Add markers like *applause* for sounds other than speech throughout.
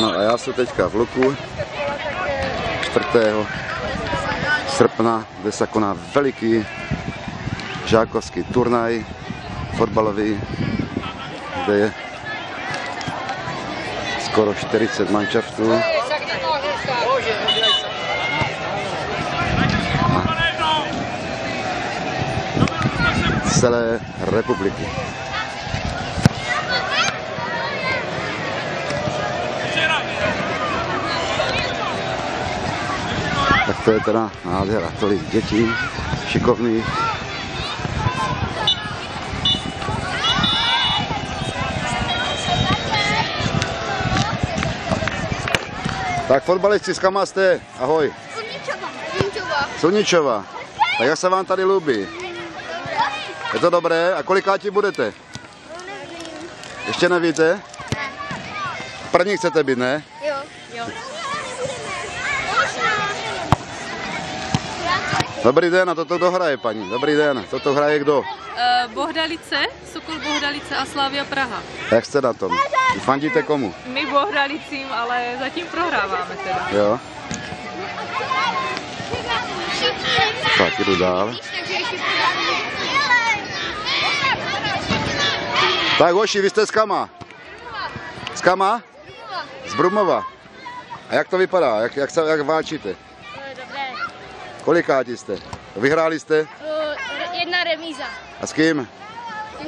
No a já jsem teďka v Luku 4. srpna, kde se koná veliký žákovský turnaj fotbalový, kde je skoro 40 manšaftů. Celé republiky. To je teda nádhera, tolik dětí, šikovných. Tak fotbalisti, kama jste? Ahoj. Suničova. Suničova. Suničova. Tak jak se vám tady líbí? Je to dobré? A kolikáti budete? Ještě nevíte? První chcete být, ne? Jo. Jo. Dobrý den, a toto kdo hraje, paní? Dobrý den, toto hraje kdo? Eh, Bohdalice, Sokol Bohdalice a Slavia Praha. Jak jste na tom? Fandíte komu? My Bohdalicím, ale zatím prohráváme teda. Jo? Tak jdu dál. Tak hoši, vy jste z Kama? Z Kama? Z Brumova. A jak to vypadá? Jak, jak, se, jak váčíte? Kolikáti jste? Vyhráli jste? Jedna remíza. A s kým?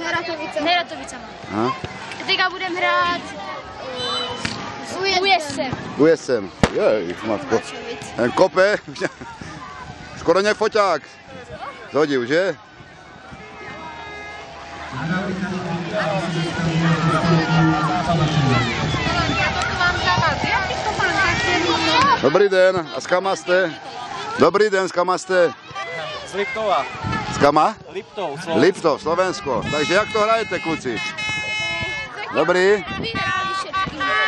Neratovicama. Neratovicama. Aha. Teďka budeme hrát s USM. USM. Jej, matko. Ten kope. *laughs* Skoro ne foťák. Zhodil, že? Dobrý den, a s kama jste? Dobrý den, s kama jste? Z Liptova. S kama? Liptov, Slovensko. Liptov, Slovensko. Takže jak to hrajete, kluci? Dobrý?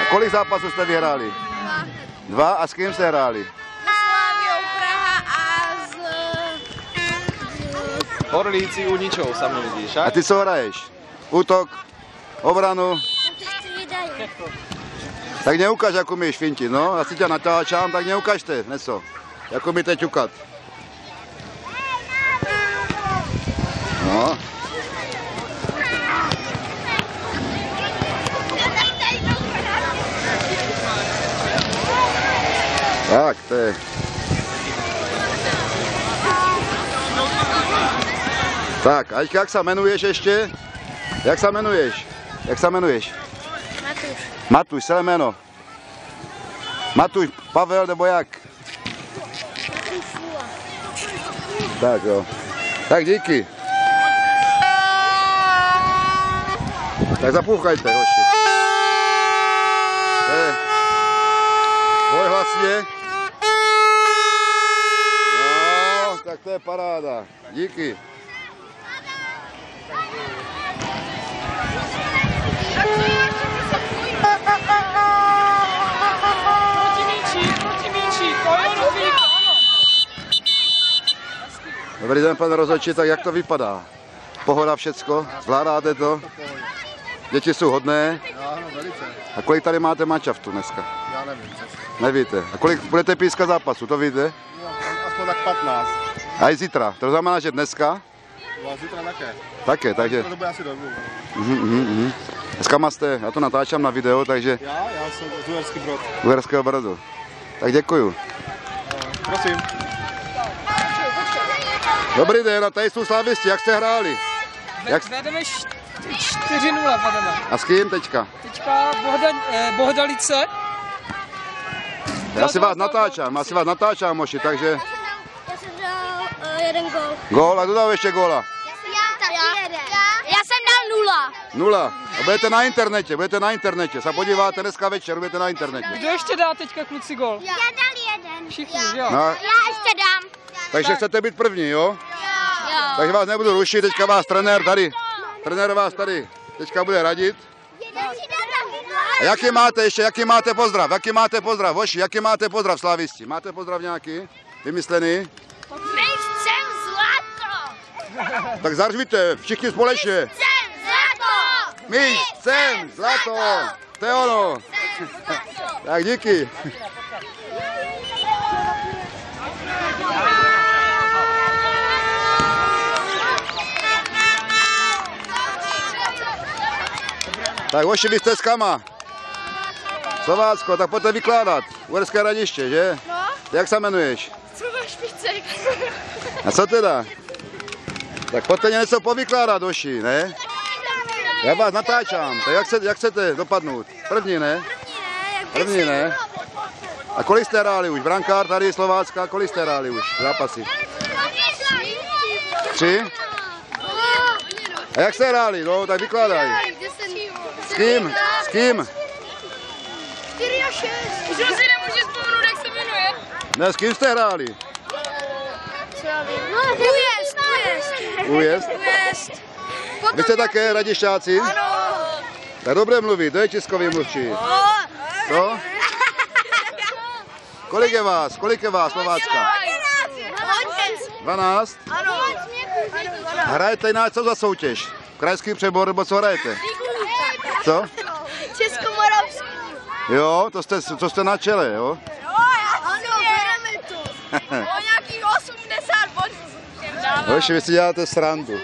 A kolik zápasů jste vyhráli? Dva. A s kým jste hráli? Slaviou Praha a z... Orlíci Uničov, sami vidíš, A ak? ty co hraješ? Útok, obranu? Tak neukáž, jak umíš fintit, no. Já si tě natáčám, tak neukážte něco. Jak umíte ťukat. No. Tak, to je. Tak, a jak se jmenuješ ještě? Jak se jmenuješ? Jak se jmenuješ? Matuš. Matuš, celé jméno. Matuš, Pavel nebo jak? Tak jo. Tak díky. Tak zapůchajte, hoši. Je Boj hlasně. No, tak to je paráda. Díky. Dobrý den, pane rozhodčí, tak jak to vypadá? Pohoda všecko? Zvládáte to? Děti jsou hodné. Áno, velice. A kolik tady máte manšaftu dneska? Neviem. přesně. Nevíte. A kolik budete pískat zápasu, to víte? No, aspoň tak 15. A i zítra. To znamená, že dneska No zítra také. také, takže... To bude asi mhm, mhm. Dneska jste, já to natáčám na video, takže Já, já jsem z Uherský Brod. Uherského brodu. Tak děkuju. Prosím. Dobrý den, a tady jsou slavisti, jak jste hráli? Jak- Vedeme 4-0 vedeme. A s kým teďka? Teďka Bohda, eh, Bohdalice. Já si vás natáčám, já si vás natáčám, moši, takže Já jsem dal uh, jeden gol. gól, a kdo dal ještě góla? Já jeden. Já, já jsem dal nula. Nula. A budete na internetě, budete na internetě. Se podíváte dneska večer, budete na internetě. Kdo ještě dá teďka kluci gol? Já dal jeden. Všichni, že jo? No, Já ještě dám. Takže chcete být první, jo? Jo. Takže vás nebudu rušit, teďka vás trenér tady, trenér vás tady teďka bude radit. A jaký máte ještě, jaký máte pozdrav, jaký máte pozdrav, hoši, jaký máte pozdrav slavisti? Máte pozdrav nějaký? Vymyslený? My chcem zlato. Tak zařvíte, všichni společně. Chcem zlato. My chcem zlato. To je ono. Tak díky. Tak hoši, vy jste z Kama. Slovácko, tak pojďte vykládat. Uherské radiště, že? No. Jak se jmenuješ? Třeba špicek. *laughs* A co teda? Tak pojďte něco povykládat, hoši, ne? Já vás natáčám, tak jak, se, jak chcete dopadnout? První, ne? První, ne? A kolik jste hráli už? Brankár tady Slovácka, kolik jste hráli už zápasy? Tři? A jak jste hráli? No, tak vykládaj. S kým? S kým? 4 a 6. Už si nemůžu vzpomenout, jak se jmenuje. Ne, s kým jste hráli? Co já vím? No, ujezd, ujezd. Újezd? Ujezd. Vy jste také radišťáci? Ano. Tak dobře mluví, to je českový mluvčí. Co? Kolik je vás? Kolik je vás, Slovácka? 12? Ano. Hrajete na co za soutěž? Krajský přebor nebo co hrajete? Co? Českomoravský. Jo, to jste, to jste na čele, jo? Ano, bereme to. O nějakých 80 bodů. Hoši, vy si děláte srandu.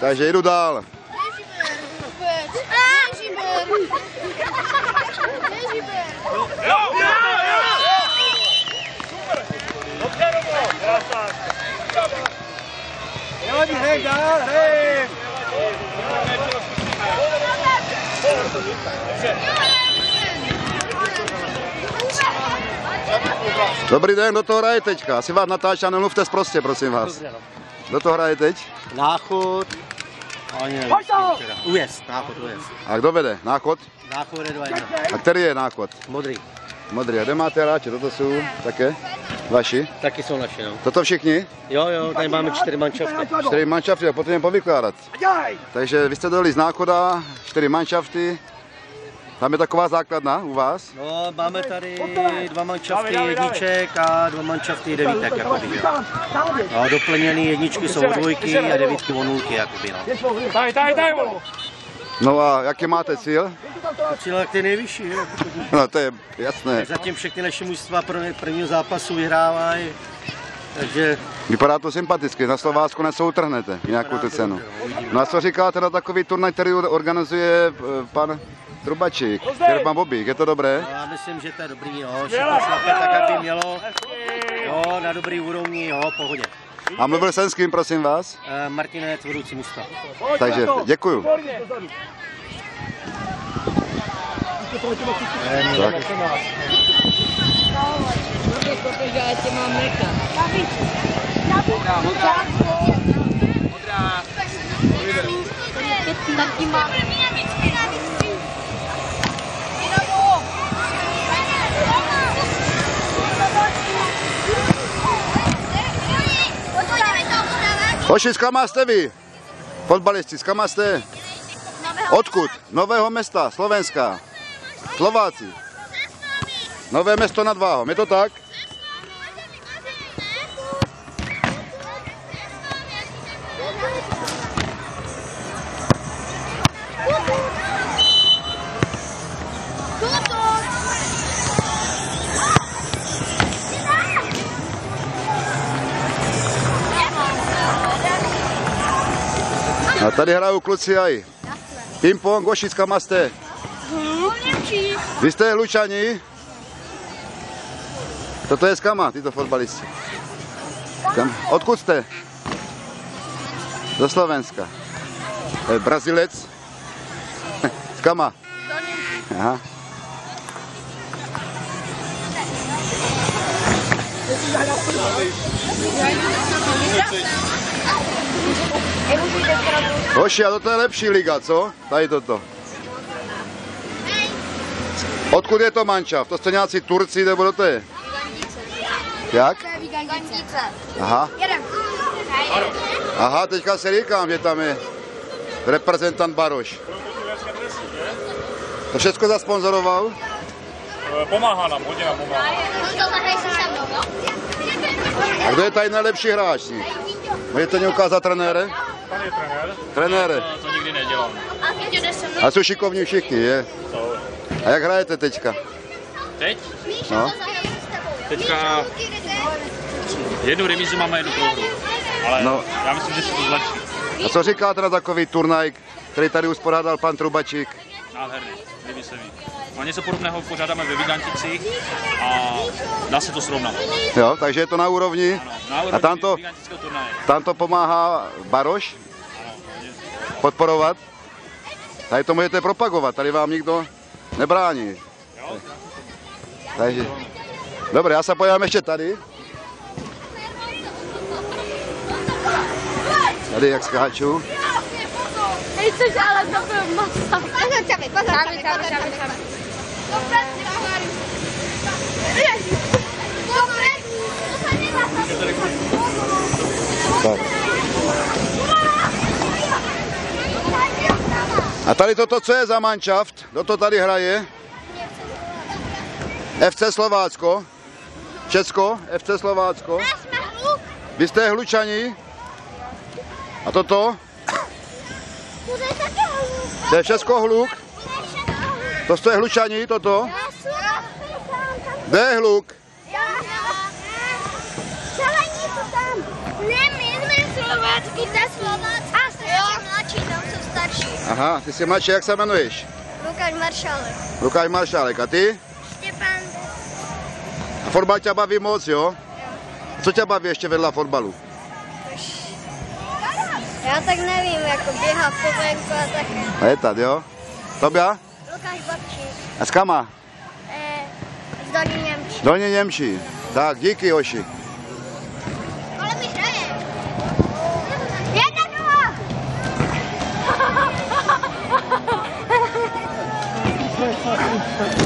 Takže jdu dál. Hej, dál, hej! Dobrý den, kdo to hraje teďka? Asi vás natáčá, nemluvte zprostě, prosím vás. Kdo to hraje teď? Náchod. Ujezd, náchod, ujezd. A kdo vede? Náchod? Náchod je 2 1. A který je náchod? Modrý. Modrý. A kde máte hráče? Toto jsou také vaši? Taky jsou naše, no. Toto všichni? Jo, jo, tady máme čtyři manšafty. Čtyři manšafty a potom je povykládat. Takže vy jste dojeli z náchoda, čtyři manšafty. Tam je taková základna u vás? No, máme tady dva manšafty jedniček a dva manšafty devítek, jakoby, jo. No, doplněný jedničky jsou dvojky a devítky o nulky, jakoby, no. Tady, tady, tady, vole. No a jaký máte cíl? Cíl jak ty nejvyšší, jo. No to je jasné. Zatím všechny naše mužstva pro prvního zápasu vyhrávají, takže Vypadá to sympaticky, na Slovácku nesoutrhnete nějakou tu cenu. No a co říkáte na takový turnaj, který organizuje eh, pan Trubačík, Gerban Bobík, je to dobré? no, já myslím, že to je dobrý, jo. Všechno šlape tak, jak by mělo. Jo, na dobrý úrovni, jo, pohodě. A mluvil jsem s kým, prosím vás? Eh, Martinec, vedoucí mužstva. Takže děkuju. Tak. Taky má. Hoši, z kama jste vy? Fotbalisti, z kama jste? Odkud? Nového města, Slovenska. Slováci. Nové město nad Váhom, je to tak? Tady hrajou kluci aj. Ping-pong, Hoši, z kama jste? Vy jste Lučani? Toto je z kama, tyto fotbalisti. Kam? Odkud jste? Do Slovenska. Brazilec? *laughs* Z kama? Aha. Hoši, a toto je lepší liga, co? Tady toto. Odkud je to mančav? To jste nějací Turci, nebo to je? Jak? Aha. Aha, teďka se říkám, že tam je reprezentant Baroš. To všechno zasponzoroval? Pomáhá nám, hodně nám pomáhá. A kdo je tady nejlepší hráč? Můžete mě ukázat trenére? Pan je trenér. Trenére. To nikdy nedělám. A jsou šikovní všichni, je? To, A jak hrajete teďka? Teď? No. Teďka jednu remízu máme, jednu prohru. Ale No. no. já myslím, že se to zlepší. A co říkáte na takový turnaj, který tady uspořádal pan Trubačík? Nádherný, líbí se mi. A něco podobného pořádáme ve Viganticích a dá se to srovnat. Jo, takže je to na úrovni. No, na úrovni A tam to, tam to pomáhá Baroš podporovat. Tady to můžete propagovat, tady vám nikdo nebrání. Takže, dobře, já se podívám ještě tady. Tady jak skáču. Ale to byl masa. Pozor, pozor. Tak. A tady toto, co je za manšaft? Kdo to tady hraje? FC Slovácko. Česko, FC Slovácko. Vy jste hlučani? A toto? To je všechno hluk? To jste hlučani, toto? Kde je hluk? Slovácky, ta Slovácka. A ještě mladší, jsou starší. Aha, ty jsi mladší, jak se jmenuješ? Lukáš Maršálek. Lukáš Maršálek, a ty? Štěpán. A fotbal tě baví moc, jo? Co tě baví ještě vedle fotbalu? Já tak nevím, jako běhat po venku a tak. Letat, jo? Tobě? Lukáš Babčík. A s kama? Eh, z Dolní Němčí. Dolně Němčí. Tak, díky, Joši.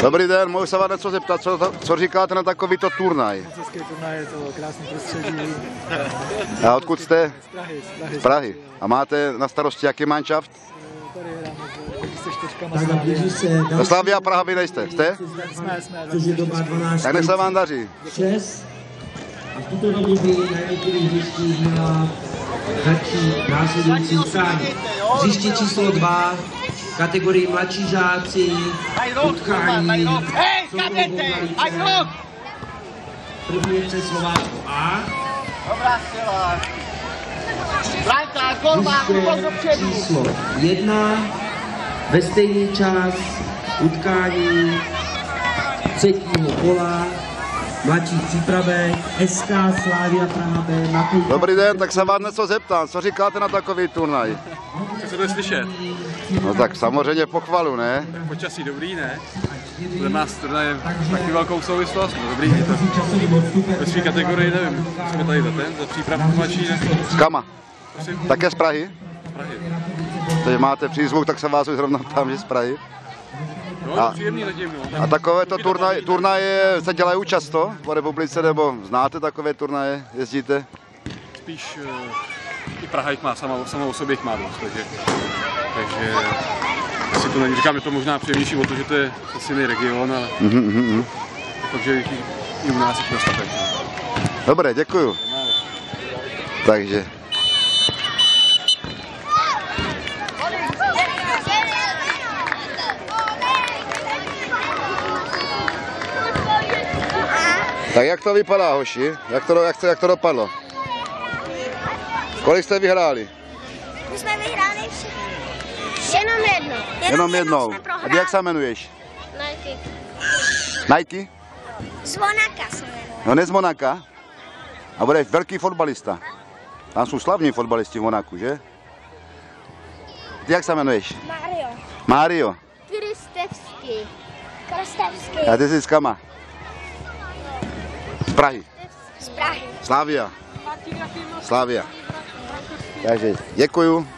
Dobrý den, mohu se vás něco zeptat, co, co říkáte na takovýto turnaj? Český turnaj je to krásný prostředí. *laughs* A odkud jste? Z Prahy, z Prahy. Z Prahy. A máte na starosti jaký manšaft? Tady se Do další, Slavia Praha vy nejste, jste? Jsme, jsme. což je doba 12. Tak nech se vám daří. 6. A v tuto dobu by na jednotlivých hřištích měla začít následující utkání. Hřiště číslo 2, kategorii mladší žáci, utkání První je přes Slovácko A. Hřiště číslo 1, ve stejný čas utkání třetího kola mladší přípravek SK Slávia Praha B Matej. Dobrý den, tak se vás něco zeptám, co říkáte na takový turnaj? Co se bude slyšet? No tak samozřejmě pochvalu, ne? Počasí dobrý, ne? Podle nás to je taky velkou souvislost. No dobrý, je to ve své kategorii, nevím, jsme tady za ten, za přípravu mladší, ne? S kama? Prosím, Také z Prahy? z Prahy. Takže máte přízvuk, tak se vás už zrovna tam, že z Prahy. No, A- a, příjemný zatím, no. A takovéto turnaj, turnaje se dělají často po republice, nebo znáte takové turnaje, jezdíte? Spíš uh, i Praha jich má, sama, sama o sobě jich má dost, takže, takže asi to není, říkám, je to možná příjemnější o to, že to je asi jiný region, ale Mhm, mhm, mhm. takže jich i- u nás jich dostatek. No. Dobré, děkuju. Takže, tak jak to vypadá, hoši? Jak to, jak to, jak to dopadlo? Kolik jste vyhráli? My jsme vyhráli všechno. Jenom jedno. Jenom jednou. jsme A ty jak se jmenuješ? Nike. Nike? Svonaka se jmenuje. No ne z Monaka. A budeš velký fotbalista. Tam jsou slavní fotbalisti v Monaku, že? Ty jak se jmenuješ? Mario. Mario. Kristevský. Kristevský. A ty jsi z kama? Z Prahy. Z Prahy. Slávia. Slávia. Takže děkuju.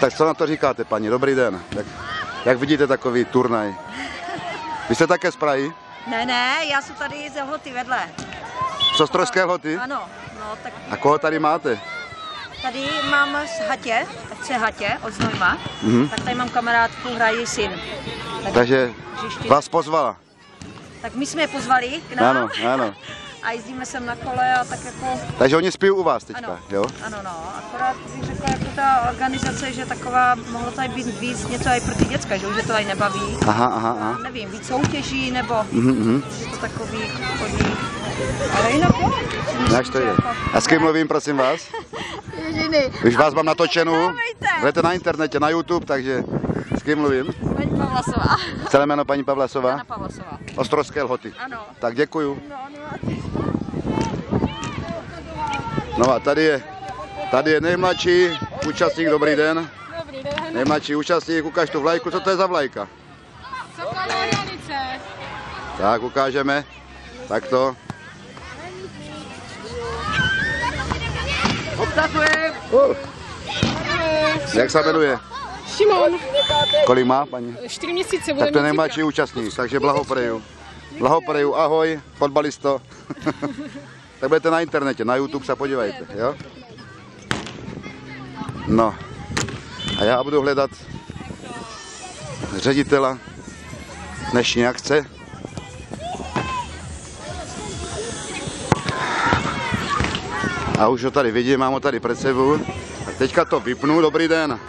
Tak co na to říkáte, paní? Dobrý den. Jak, jak vidíte takový turnaj? Vy jste také z Prahy? Ne, ne, já jsem tady ze Hoty vedle. Z Ostrojské hoty? Ano, no tak A koho tady máte? tady mám z Hatě, FC Hatě od Znojma, Mhm. tak tady mám kamarádku, hraje syn. Tak, Takže hřiště. vás pozvala. tak my jsme je pozvali k nám Ano, ano. A jezdíme sem na kole a tak jako, Takže oni spí u vás teďka, ano, jo? ano, no, akorát bych řekla, jako ta organizace, že taková, mohlo tady být víc něco i pro ty děcka, že už je to tady nebaví. Aha, aha, aha. Nevím, víc soutěží, nebo Mhm, mhm. že to takový chodí. Ale jinak jo. Jak to je? jako- A s kým mluvím, prosím vás? *laughs* Ježiny. Už vás mám natočenou, jdete na internetě, na YouTube, takže s kým mluvím? Paní Pavlasová. Celé jméno paní Pavlasová? Jana Pavlasová. Ostrovské lhoty. Ano. Tak děkuju. No, no, No a tady je, tady je nejmladší účastník, dobrý den. Dobrý den. Nejmladší účastník, ukaž tu vlajku, co to je za vlajka? Bohdalice. Tak, ukážeme. Tak to. Uh. Jak se jmenuje? Šimon. Kolik má paní? Čtyři měsíce bude Tak to je nejmladší účastník, takže blahopreju. Blahopreju, ahoj, fotbalisto. *laughs* tak budete na internetě, na YouTube se podívejte, jo? No. A já budu hledat ředitela dnešní akce. A už ho tady vidím, mám ho tady před sebou. Tak teďka to vypnu, dobrý den.